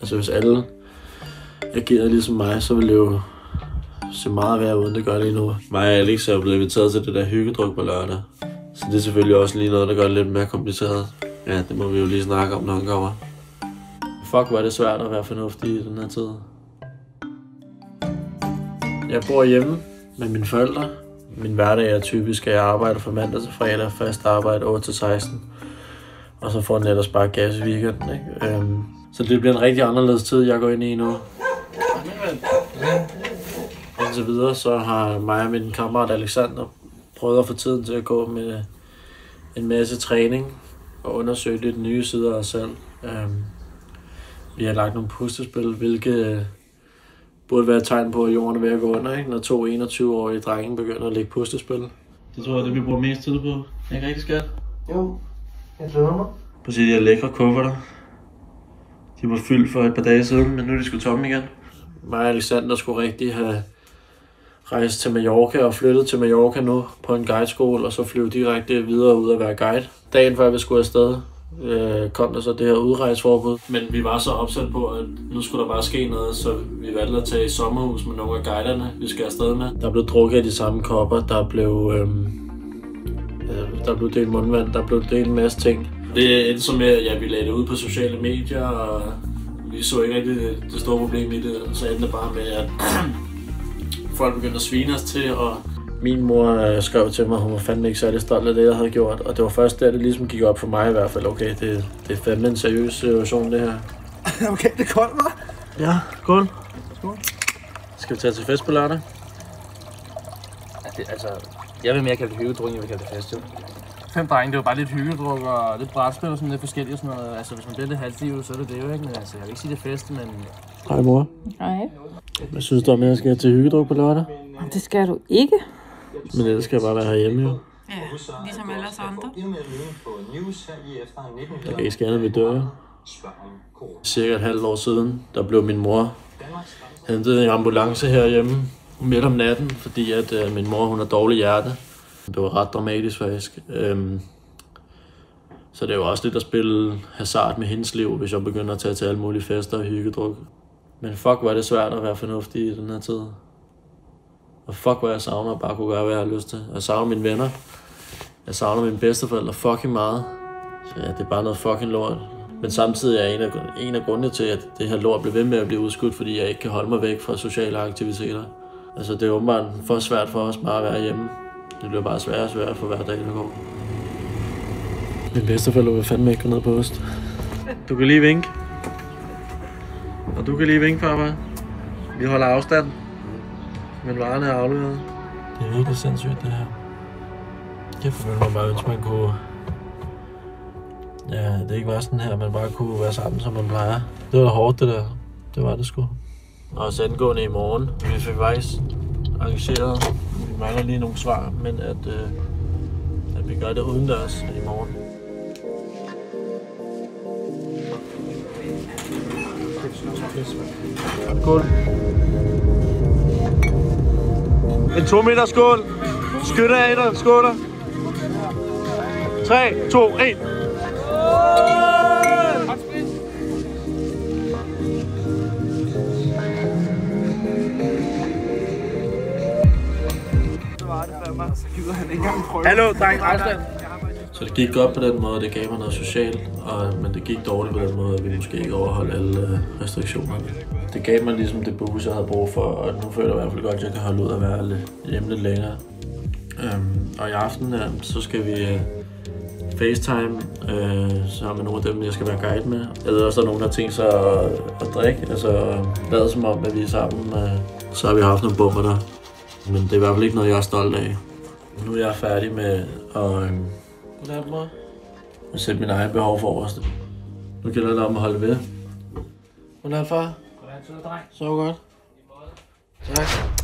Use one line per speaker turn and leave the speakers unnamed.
Altså hvis alle agerede ligesom mig, så ville det jo se meget værre uden det gør lige nu. Mig og Alex er blevet inviteret til det der hyggedruk på lørdag. Så det er selvfølgelig også lige noget, der gør det lidt mere kompliceret. Ja, det må vi jo lige snakke om, når han kommer. Fuck, hvor er det svært at være fornuftig i den her tid. Jeg bor hjemme med mine forældre. Min hverdag er typisk, at jeg arbejder fra mandag til fredag, fast arbejde 8-16. Og så får den ellers bare gas i weekenden. Ikke? Øhm, så det bliver en rigtig anderledes tid, jeg går ind i nu. Indtil videre, så har mig og min kammerat Alexander prøvet at få tiden til at gå med en masse træning og undersøge lidt nye sider af os selv. Øhm, vi har lagt nogle puslespil, hvilket burde være et tegn på, at jorden er ved at gå under, ikke? når to 21-årige drenge begynder at lægge puslespil. Det tror jeg, det vi bruger mest tid på. Ikke rigtig skat?
Jo, jeg glæder mig.
Prøv at se de her lækre kufferter. De var fyldt for et par dage siden, men nu er de sgu tomme igen. Mig og Alexander skulle rigtig have rejst til Mallorca og flyttet til Mallorca nu på en guideskole, og så flyve direkte videre ud at være guide. Dagen før vi skulle afsted, øh, kom der så det her udrejseforbud. Men vi var så opsat på, at nu skulle der bare ske noget, så vi valgte at tage i sommerhus med nogle af guiderne, vi skal afsted med. Der blev drukket af de samme kopper, der blev, øh, øh, der blev delt mundvand, der blev delt en masse ting. Det endte som med, at ja, vi lagde det ud på sociale medier, og vi så ikke rigtig det, det store problem i det. Så endte det bare med, at folk begyndte at svine os til, og min mor øh, skrev til mig, at hun var fandme ikke særlig stolt af det, jeg havde gjort. Og det var først der, det ligesom gik op for mig i hvert fald. Okay, det, det er fandme en seriøs situation, det her.
okay, det er koldt, hva'?
Ja, skål.
Skål.
Skal vi tage til fest på lørdag?
Det, altså, jeg vil mere kalde det hyggedruk, end jeg vil kalde det fest, jo. Fem drenge, det var bare lidt hyggedruk og lidt brætspil og sådan lidt forskelligt og sådan noget. Altså, hvis man bliver lidt halvstiv, så er det det jo, ikke? Men altså, jeg vil ikke sige det er fest, men...
Hej mor.
Nej,
Hvad synes du om, at jeg skal til hyggedruk på lørdag?
det skal du ikke.
Men ellers skal jeg bare være herhjemme jo.
Ja, ligesom alle os andre.
Der kan ikke ske andet, vi dør. jo. Cirka et halvt år siden, der blev min mor hentet i en ambulance herhjemme midt om natten, fordi at øh, min mor hun har dårlig hjerte. Det var ret dramatisk faktisk. Øhm, så det er jo også lidt at spille hasard med hendes liv, hvis jeg begynder at tage til alle mulige fester og hyggedruk. Men fuck, var det svært at være fornuftig i den her tid. Og fuck, hvor jeg savner at bare kunne gøre, hvad jeg har lyst til. Jeg savner mine venner. Jeg savner mine bedsteforældre fucking meget. Så ja, det er bare noget fucking lort. Men samtidig er en af, en af grundene til, at det her lort bliver ved med at blive udskudt, fordi jeg ikke kan holde mig væk fra sociale aktiviteter. Altså, det er åbenbart for svært for os bare at være hjemme. Det bliver bare sværere og sværere for hver dag, der går. Min bedsteforældre vil fandme ikke gå ned på ost. Du kan lige vinke. Og du kan lige vinke, papa. Vi holder afstand. Men varerne er afleveret. Det er virkelig sindssygt, det her. Jeg føler mig bare ønske, man kunne... Ja, det ikke var sådan her, man bare kunne være sammen, som man plejer. Det var hårdt, det der. Det var det sgu. Og så angående i morgen. Vi fik faktisk arrangeret. Vi mangler lige nogle svar, men at, øh, at vi gør det udendørs i morgen. Skål. En to meter skål. Skytte af dig, skåler. 3, 2, 1. Hallo, dreng, afstand. Så det gik godt på den måde, det gav mig noget socialt, og, men det gik dårligt på den måde, at vi måske ikke overholdt alle øh, restriktionerne. Det gav mig ligesom det boost, jeg havde brug for, og nu føler jeg i hvert fald godt, at jeg kan holde ud at være lidt, hjemme lidt længere. Øhm, og i aften, øh, så skal vi øh, FaceTime øh, sammen med nogle af dem, jeg skal være guide med. Jeg ved også, der er nogen, der har tænkt sig at, at drikke, altså lade som om, at vi er sammen. Øh, så har vi haft nogle bummer der. Men det er i hvert fald ikke noget, jeg er stolt af. Nu er jeg færdig med at, øh, Godnat, mor. at sætte min egen behov for os. Nu gælder det om at holde ved. Godnat, far.
Godnat, søde dreng.
Sov godt. Tak.